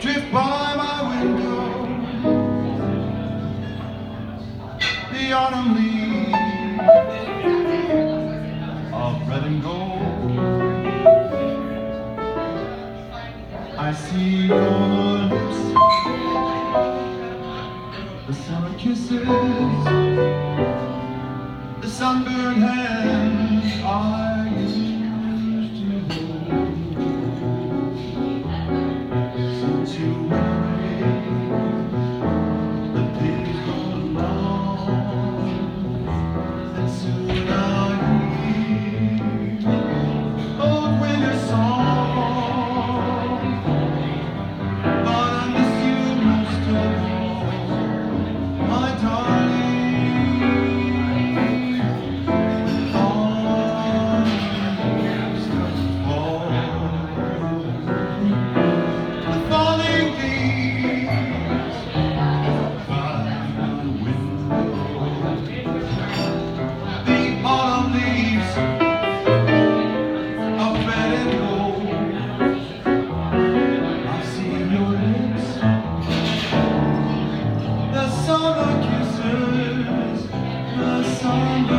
drift by my window. The autumn leaves of red and gold. I see your lips, the summer kisses, the sunburned hands. song.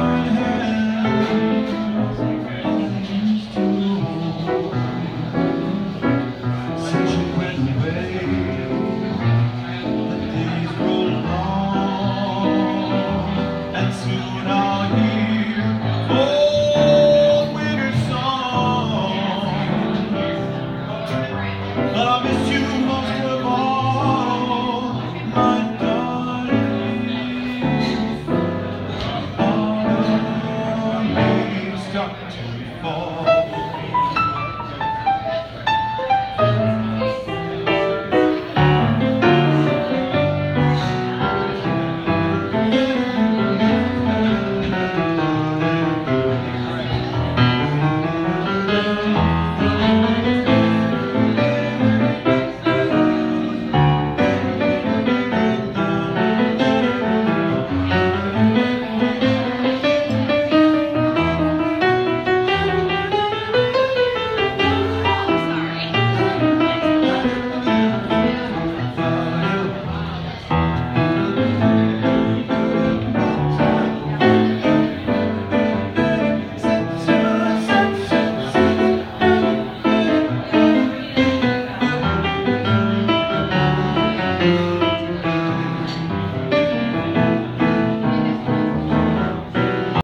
dark to fall.